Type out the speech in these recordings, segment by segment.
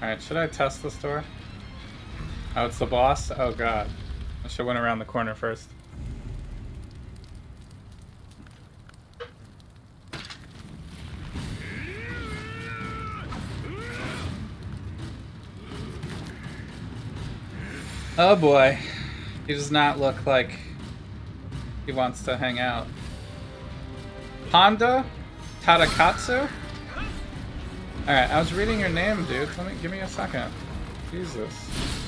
Alright, should I test this door? Oh, it's the boss? Oh god. I should went around the corner first. Oh boy. He does not look like he wants to hang out. Honda Tadakatsu? Alright, I was reading your name, dude. Let me give me a second. Jesus.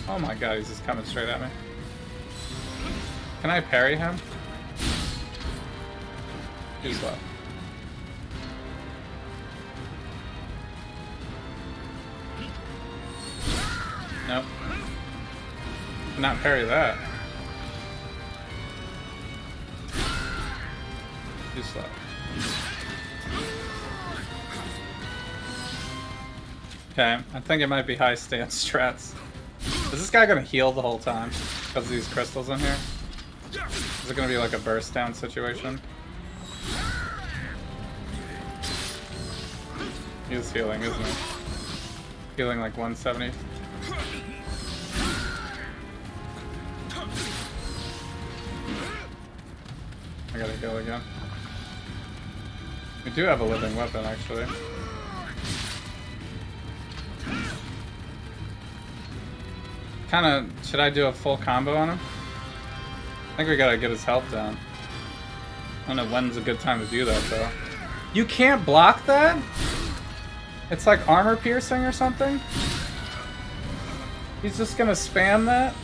Oh my god, he's just coming straight at me. Can I parry him? He's low. Nope. Not parry that. Too slow. Okay, I think it might be high stance strats. Is this guy gonna heal the whole time? Because these crystals in here? Is it gonna be like a burst down situation? He's healing, isn't he? Healing like 170. I gotta heal again. We do have a living weapon, actually. Kind of, should I do a full combo on him? I think we gotta get his health down. I don't know when's a good time to do that, though. You can't block that? It's like armor piercing or something? He's just gonna spam that?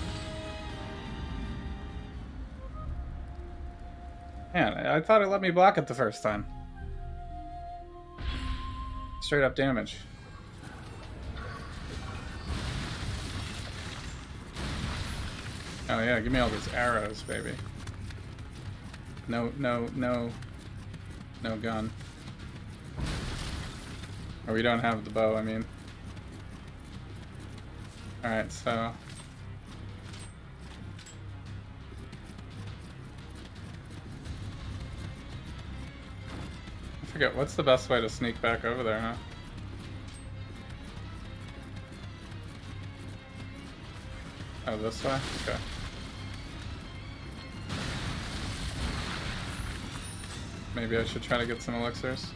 Man, I thought it let me block it the first time. Straight up damage. Oh yeah, give me all those arrows, baby. No, no, no, no gun. Or we don't have the bow, I mean. Alright, so... I forget, what's the best way to sneak back over there, huh? Oh, this way? Okay. Maybe I should try to get some elixirs.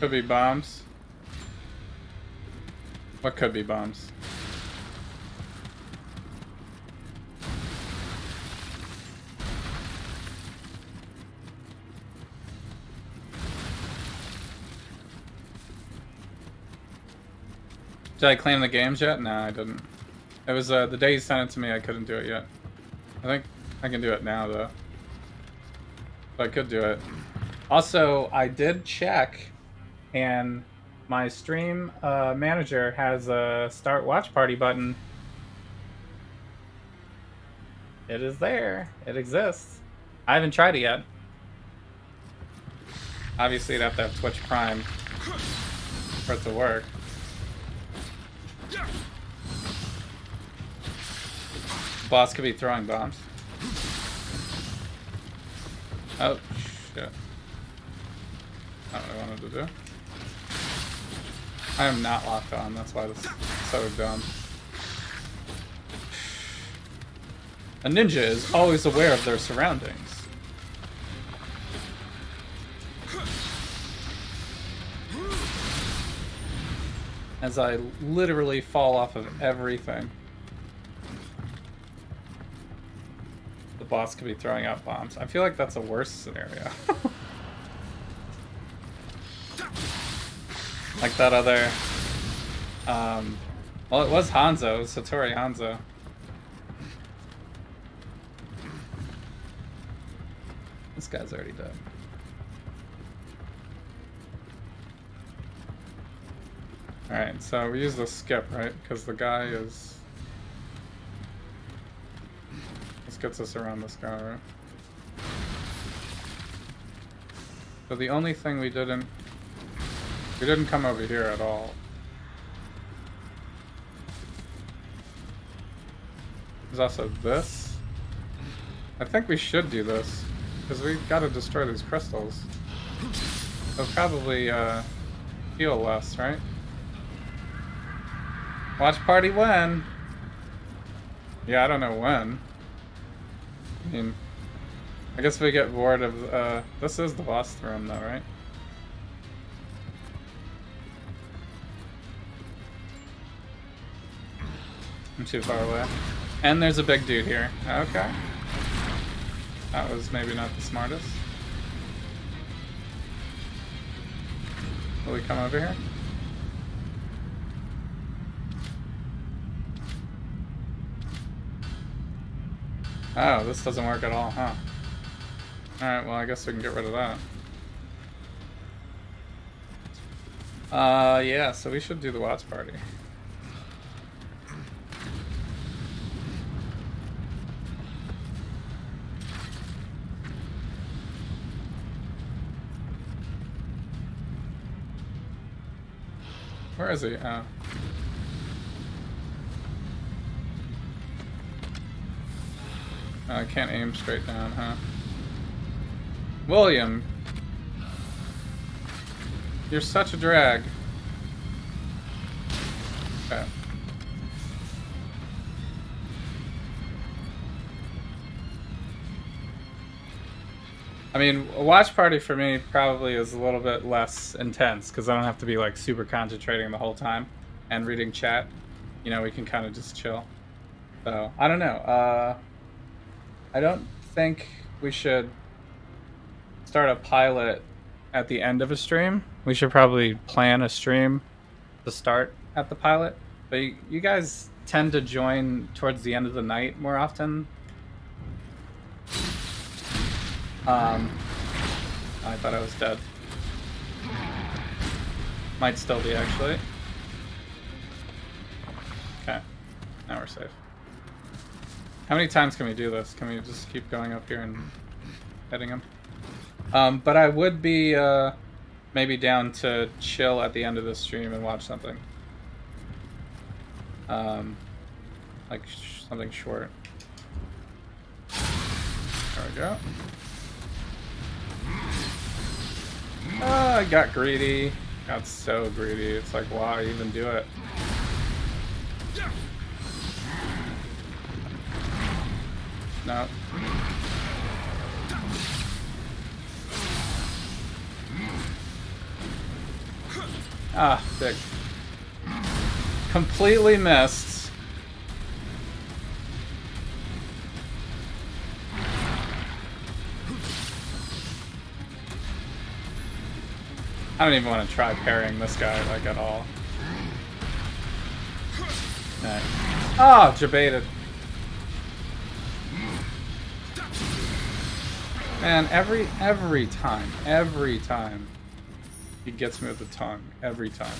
Could be bombs. What could be bombs? Did I claim the games yet? No, I didn't. It was uh, the day you sent it to me, I couldn't do it yet. I think I can do it now, though. But I could do it. Also, I did check, and my stream uh, manager has a start watch party button. It is there. It exists. I haven't tried it yet. Obviously, you'd have to have Twitch Prime for it to work. Boss could be throwing bombs. Oh, shit. Not what I wanted to do. I am not locked on, that's why this is so dumb. A ninja is always aware of their surroundings. As I literally fall off of everything. Boss could be throwing out bombs. I feel like that's a worse scenario. like that other... Um, well, it was Hanzo. It was Hattori Hanzo. This guy's already dead. Alright, so we use the skip, right? Because the guy is... This gets us around this guy, right? So the only thing we didn't... We didn't come over here at all. There's also this. I think we should do this. Because we gotta destroy these crystals. So probably, uh heal less, right? Watch party when? Yeah, I don't know when. I mean, I guess we get bored of, uh, this is the boss room though, right? I'm too far away. And there's a big dude here. Okay. That was maybe not the smartest. Will we come over here? Oh, this doesn't work at all, huh? Alright, well I guess we can get rid of that. Uh, yeah, so we should do the watch party. Where is he? Oh. I can't aim straight down, huh? William! You're such a drag. Okay. I mean, a watch party for me probably is a little bit less intense because I don't have to be like super concentrating the whole time and reading chat. You know, we can kind of just chill. So, I don't know. Uh, I don't think we should start a pilot at the end of a stream. We should probably plan a stream to start at the pilot. But you, you guys tend to join towards the end of the night more often um, I thought I was dead. Might still be, actually. Okay. Now we're safe. How many times can we do this? Can we just keep going up here and hitting him? Um, but I would be uh, maybe down to chill at the end of the stream and watch something. Um, like sh something short. There we go. Oh, I got greedy. Got so greedy. It's like, why even do it? No. Ah, sick. Completely missed. I don't even want to try parrying this guy, like, at all. Nice. Oh, debated. Man, every every time, every time, he gets me with the tongue. Every time.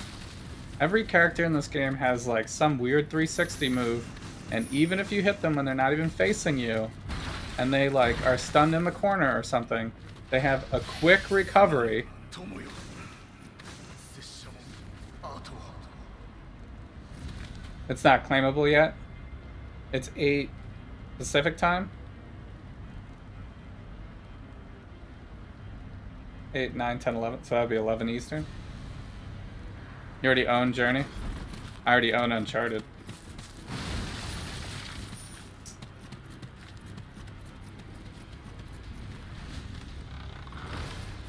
Every character in this game has like some weird 360 move, and even if you hit them when they're not even facing you, and they like are stunned in the corner or something, they have a quick recovery It's not claimable yet. It's 8 Pacific time. 8, 9, 10, 11. So that would be 11 Eastern. You already own Journey? I already own Uncharted.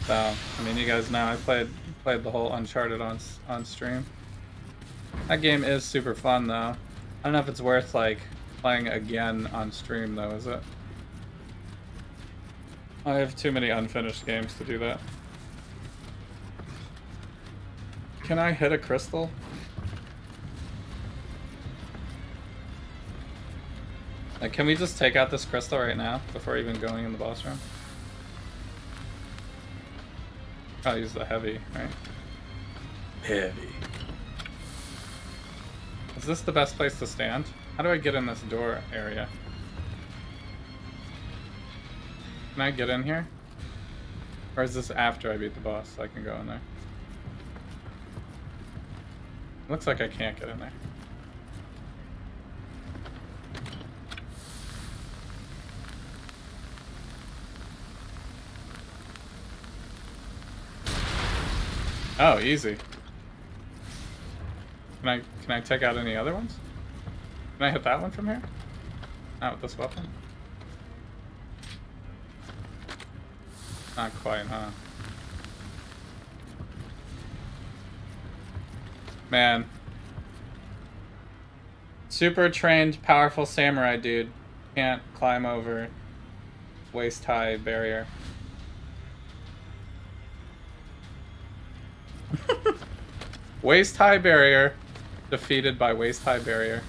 So, I mean, you guys know I played played the whole Uncharted on on stream. That game is super fun, though. I don't know if it's worth, like, playing again on stream, though, is it? I have too many unfinished games to do that. Can I hit a crystal? Like, can we just take out this crystal right now before even going in the boss room? I'll use the heavy, right? Heavy. Is this the best place to stand? How do I get in this door area? Can I get in here? Or is this after I beat the boss so I can go in there? Looks like I can't get in there. Oh, easy. Can I can I take out any other ones? Can I hit that one from here? Not with this weapon. Not quite, huh? Man. Super trained, powerful samurai dude. Can't climb over waist high barrier. waist high barrier defeated by waist high barrier.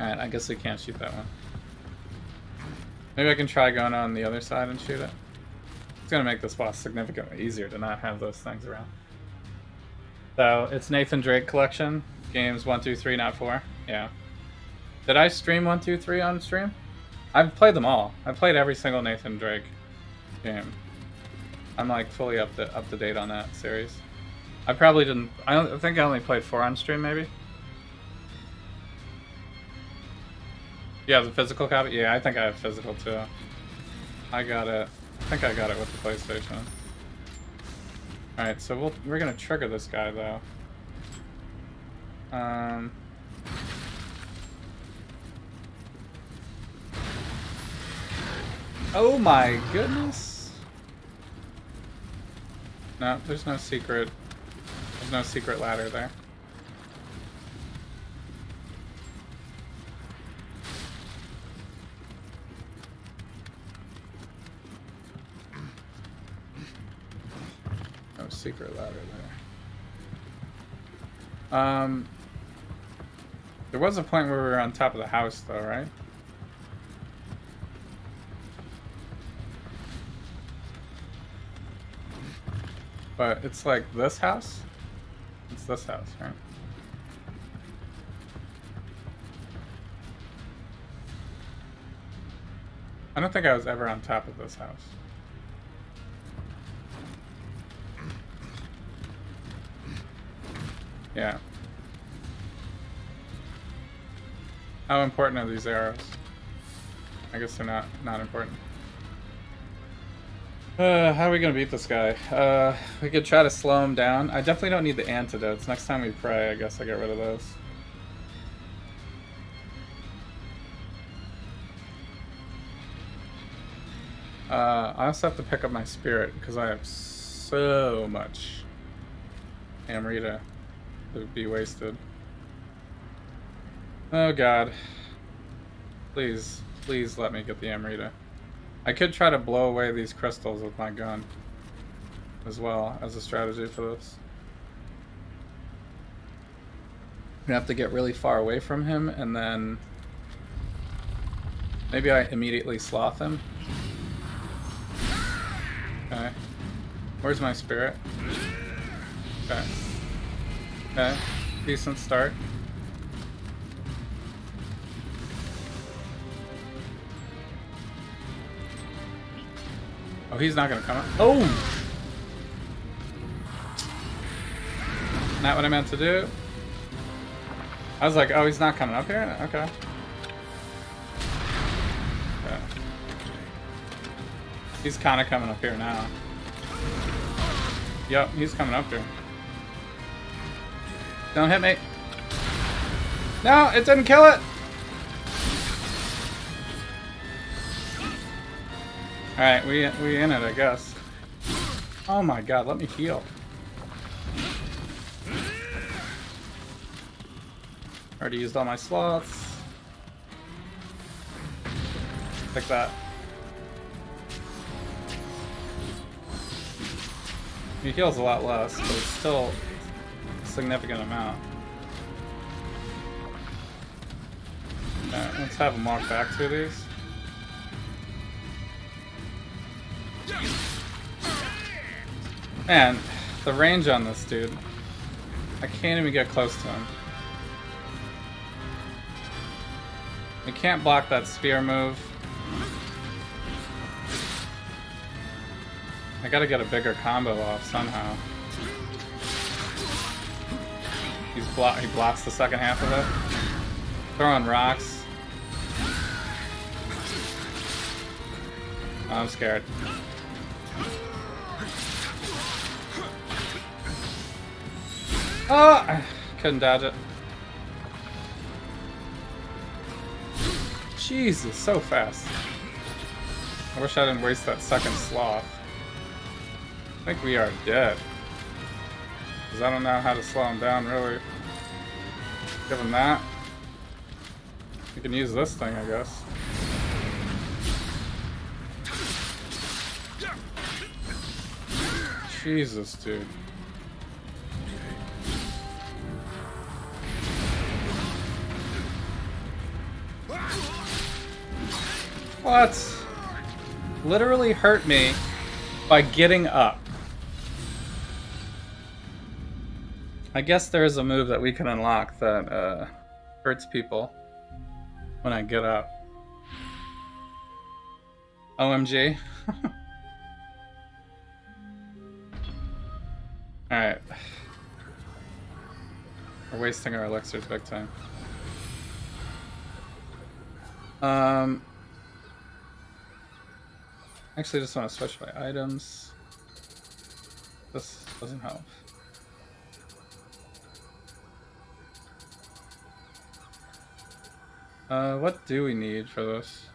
Alright, I guess we can't shoot that one. Maybe I can try going on the other side and shoot it. It's gonna make this boss significantly easier to not have those things around. So, it's Nathan Drake collection. Games 1, 2, 3, not 4. Yeah. Did I stream 1, 2, 3 on stream? I've played them all. I've played every single Nathan Drake game. I'm like fully up to up to date on that series. I probably didn't. I, don't, I think I only played four on stream, maybe. Yeah, the physical copy. Yeah, I think I have physical too. I got it. I think I got it with the PlayStation. All right, so we'll, we're gonna trigger this guy though. Um. Oh my goodness. No, there's no secret. There's no secret ladder there. Secret ladder there. Um, there was a point where we were on top of the house though, right? But it's like this house? It's this house, right? I don't think I was ever on top of this house. Yeah. How important are these arrows? I guess they're not not important. Uh, how are we gonna beat this guy? Uh, we could try to slow him down. I definitely don't need the antidotes. Next time we pray, I guess I get rid of those. Uh, I also have to pick up my spirit because I have so much Amrita to be wasted. Oh god. Please, please let me get the Amrita. I could try to blow away these crystals with my gun as well as a strategy for this. We have to get really far away from him and then maybe I immediately sloth him. Okay. Where's my spirit? Okay. Okay. Decent start. Oh, he's not gonna come up. Oh! Not what I meant to do. I was like, oh, he's not coming up here? Okay. okay. He's kind of coming up here now. Yep, he's coming up here. Don't hit me. No, it didn't kill it! Alright, we, we in it, I guess. Oh my god, let me heal. Already used all my slots. Like that. He heals a lot less, but it's still significant amount. let's have him walk back to these. Man, the range on this dude. I can't even get close to him. He can't block that spear move. I gotta get a bigger combo off somehow. He's blo he blocks the second half of it. Throwing rocks. I'm scared. Oh! Couldn't dodge it. Jesus, so fast. I wish I didn't waste that second sloth. I think we are dead. Because I don't know how to slow him down, really. Give him that. We can use this thing, I guess. Jesus, dude. What? Literally hurt me by getting up. I guess there is a move that we can unlock that uh, hurts people when I get up. OMG. Alright. We're wasting our elixirs big time. Um, actually, I just want to switch my items. This doesn't help. Uh, what do we need for this?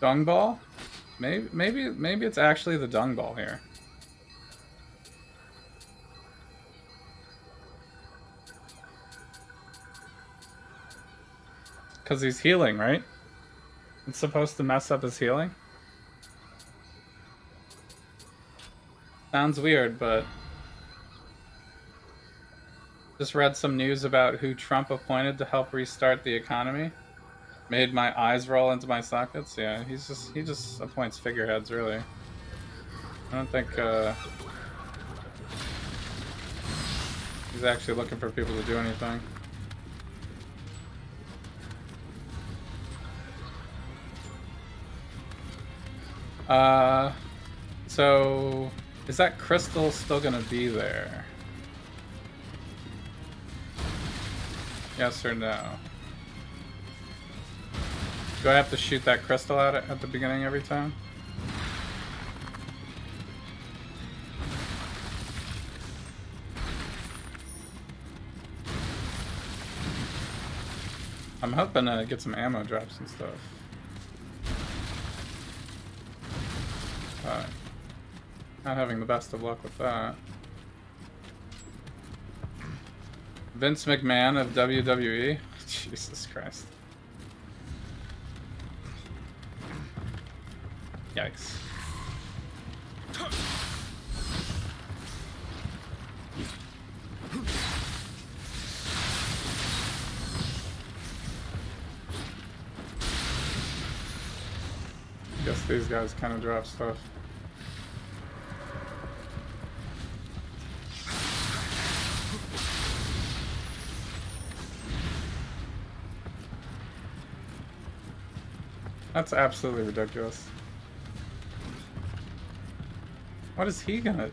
Dung ball? Maybe, maybe, maybe it's actually the dung ball here. Because he's healing, right? It's supposed to mess up his healing? Sounds weird, but... Just read some news about who Trump appointed to help restart the economy. Made my eyes roll into my sockets. Yeah, he's just he just appoints figureheads, really. I don't think uh, he's actually looking for people to do anything. Uh, so is that crystal still gonna be there? Yes or no? Do I have to shoot that crystal at it at the beginning every time? I'm hoping to get some ammo drops and stuff. But not having the best of luck with that. Vince McMahon of WWE? Jesus Christ. Yikes. Guess these guys kind of drop stuff. That's absolutely ridiculous. What is he gonna...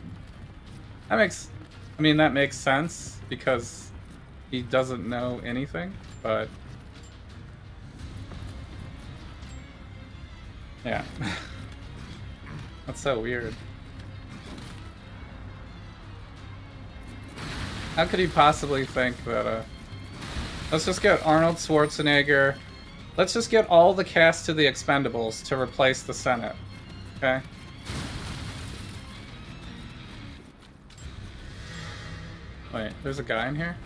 That makes... I mean, that makes sense because he doesn't know anything, but... Yeah. That's so weird. How could he possibly think that, uh... Let's just get Arnold Schwarzenegger. Let's just get all the cast to the Expendables to replace the Senate. Okay? Wait, there's a guy in here?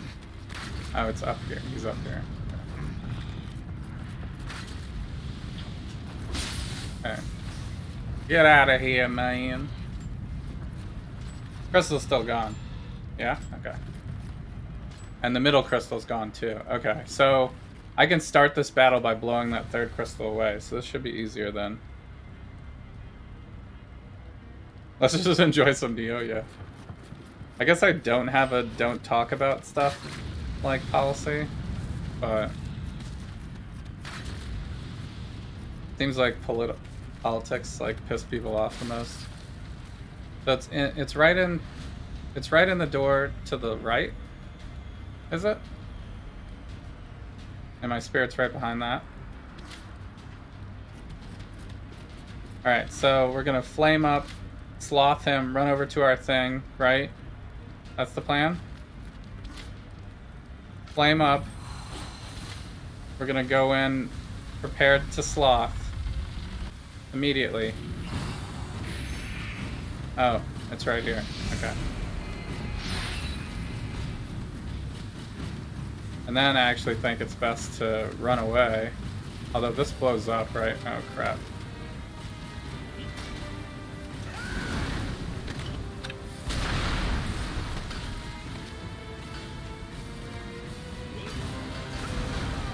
Oh, it's up here. He's up here. Okay. Get out of here, man. Crystal's still gone. Yeah? Okay. And the middle crystal's gone too. Okay, so I can start this battle by blowing that third crystal away, so this should be easier then. Let's just enjoy some Nioh, yeah. I guess I don't have a don't talk about stuff like policy, but seems like politi politics like piss people off the most. So it's in, it's right in it's right in the door to the right. Is it? And my spirit's right behind that. Alright, so we're gonna flame up sloth him, run over to our thing, right? That's the plan. Flame up. We're gonna go in prepared to sloth. Immediately. Oh, it's right here. Okay. And then I actually think it's best to run away. Although this blows up, right? Oh crap.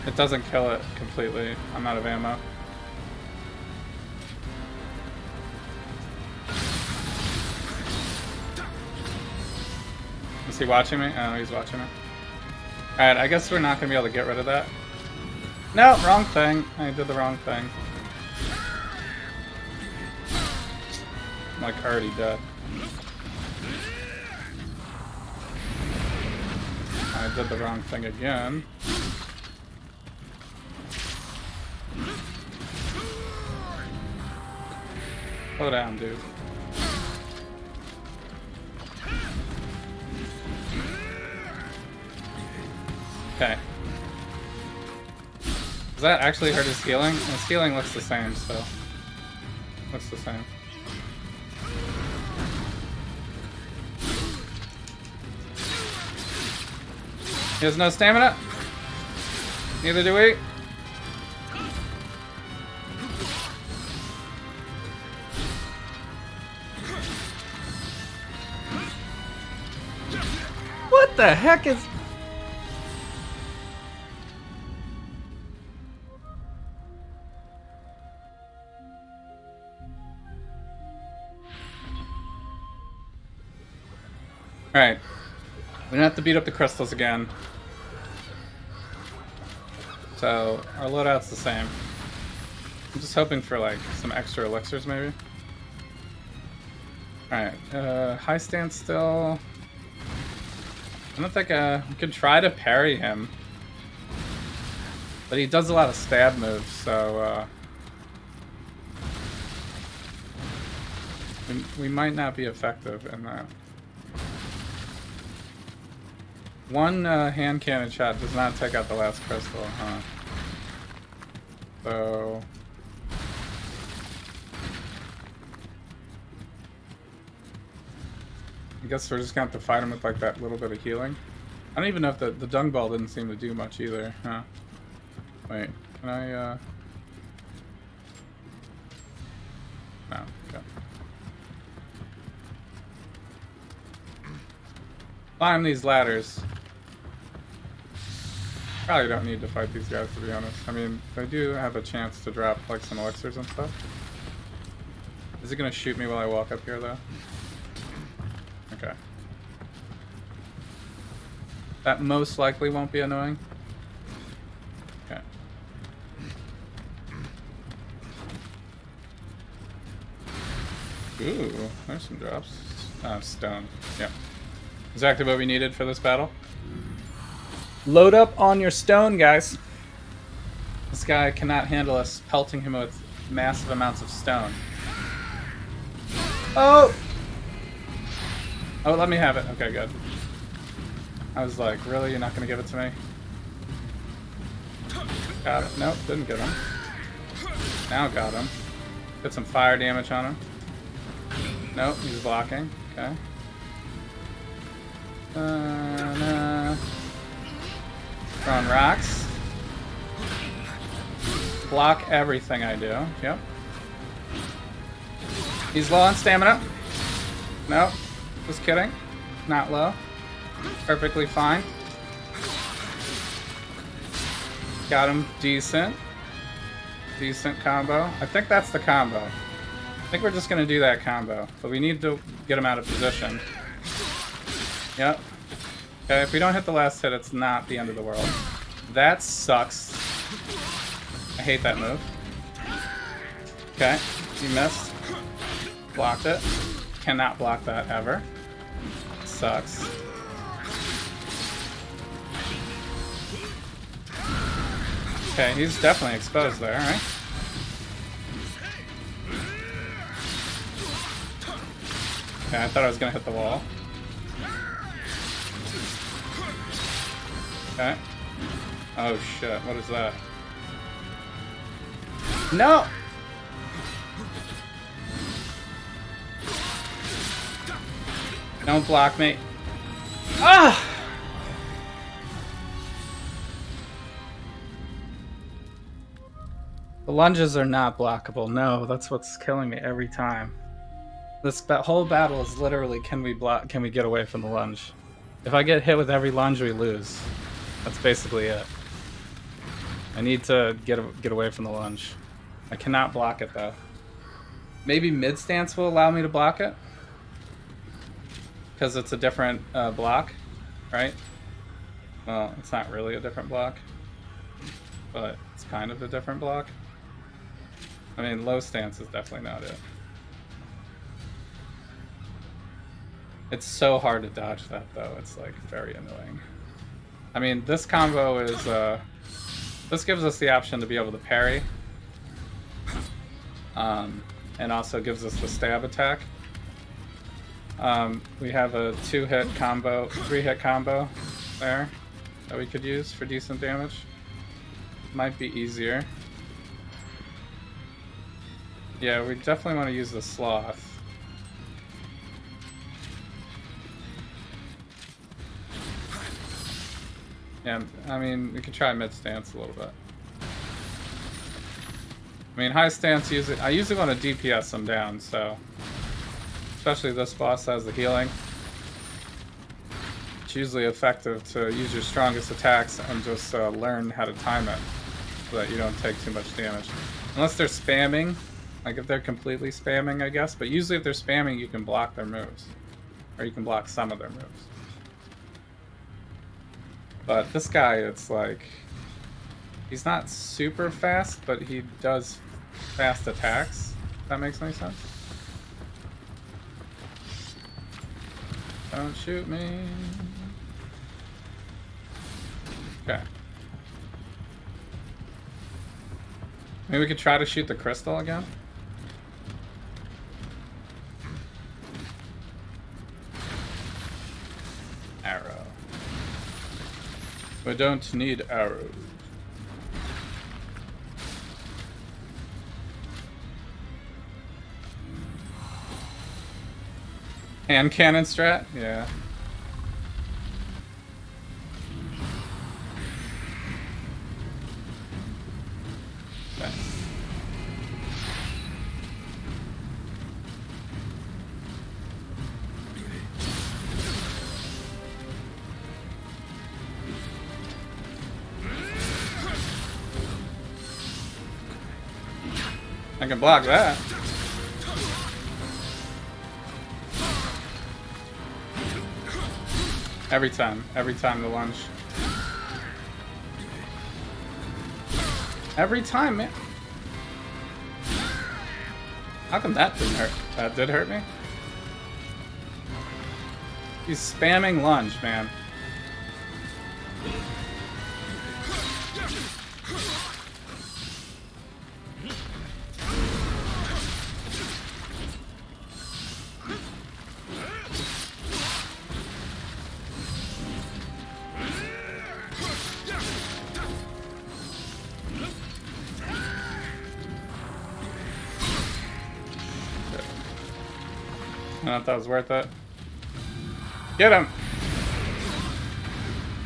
It doesn't kill it completely. I'm out of ammo. Is he watching me? Oh, he's watching me. Alright, I guess we're not going to be able to get rid of that. No, wrong thing. I did the wrong thing. I'm like already dead. I did the wrong thing again. Slow down, dude. Okay. Does that actually hurt his healing? His healing looks the same, so... Looks the same. He has no stamina. Neither do we. What the heck is... Alright. We don't have to beat up the crystals again. So, our loadout's the same. I'm just hoping for, like, some extra elixirs, maybe. Alright, uh, high stand still. I don't think uh, we could try to parry him. But he does a lot of stab moves, so uh, we, we might not be effective in that. One uh, hand cannon shot does not take out the last crystal, huh? So... I guess we're just gonna have to fight him with like that little bit of healing. I don't even know if the, the dung ball didn't seem to do much either, huh? Wait, can I, uh... No, okay. Climb these ladders. Probably don't need to fight these guys, to be honest. I mean, they do have a chance to drop, like, some elixirs and stuff. Is it gonna shoot me while I walk up here, though? Okay. That most likely won't be annoying. Okay. Ooh, there's some drops. Ah, stone. Yeah. Exactly what we needed for this battle. Load up on your stone, guys. This guy cannot handle us pelting him with massive amounts of stone. Oh! Oh, let me have it. Okay, good. I was like, really? You're not going to give it to me? Got it. Nope, didn't get him. Now got him. Get some fire damage on him. Nope, he's blocking. Okay. Uh, nah. Throwing rocks. Block everything I do. Yep. He's low on stamina. Nope. Just kidding. Not low. Perfectly fine. Got him decent. Decent combo. I think that's the combo. I think we're just going to do that combo. But we need to get him out of position. Yep. Okay, if we don't hit the last hit, it's not the end of the world. That sucks. I hate that move. Okay, you missed. Blocked it. Cannot block that ever. Sucks. Okay, he's definitely exposed there, right? Yeah, I thought I was gonna hit the wall. Okay. Oh shit, what is that? No! Don't block me. Ah! The lunges are not blockable. No, that's what's killing me every time. This whole battle is literally can we block? Can we get away from the lunge? If I get hit with every lunge, we lose. That's basically it. I need to get get away from the lunge. I cannot block it though. Maybe mid stance will allow me to block it because it's a different uh, block, right? Well, it's not really a different block, but it's kind of a different block. I mean, low stance is definitely not it. It's so hard to dodge that, though. It's, like, very annoying. I mean, this combo is, uh... This gives us the option to be able to parry. Um, and also gives us the stab attack. Um, we have a two-hit combo, three-hit combo there that we could use for decent damage. Might be easier. Yeah, we definitely want to use the sloth. Yeah, I mean, we could try mid stance a little bit. I mean, high stance, usually, I usually want to DPS them down, so... Especially this boss has the healing. It's usually effective to use your strongest attacks and just uh, learn how to time it so that you don't take too much damage. Unless they're spamming, like if they're completely spamming, I guess. But usually if they're spamming, you can block their moves. Or you can block some of their moves. But this guy, it's like... He's not super fast, but he does fast attacks. That makes any sense. Don't shoot me. Okay. Maybe we could try to shoot the crystal again? We don't need arrows. Hand cannon strat? Yeah. Block that. Every time. Every time the lunge. Every time, man. How come that didn't hurt? That did hurt me? He's spamming lunge, man. I thought it was worth it. Get him!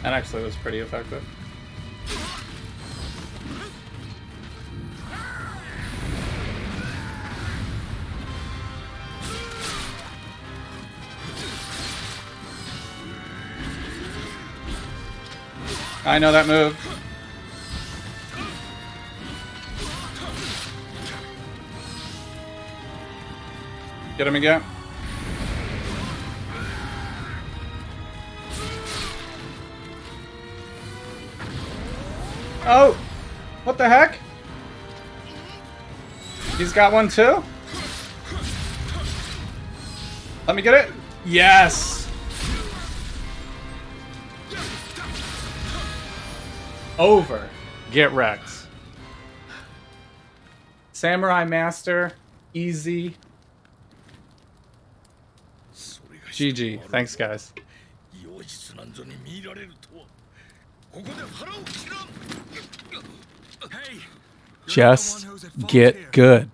That actually was pretty effective. I know that move. Get him again. Oh! What the heck? He's got one too? Let me get it. Yes! Over. Get wrecked. Samurai Master. Easy. GG. Thanks, guys. Just get good.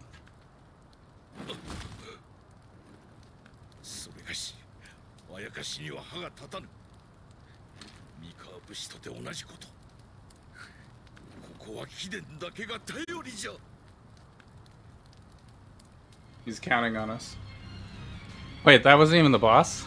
He's counting on us. Wait, that wasn't even the boss?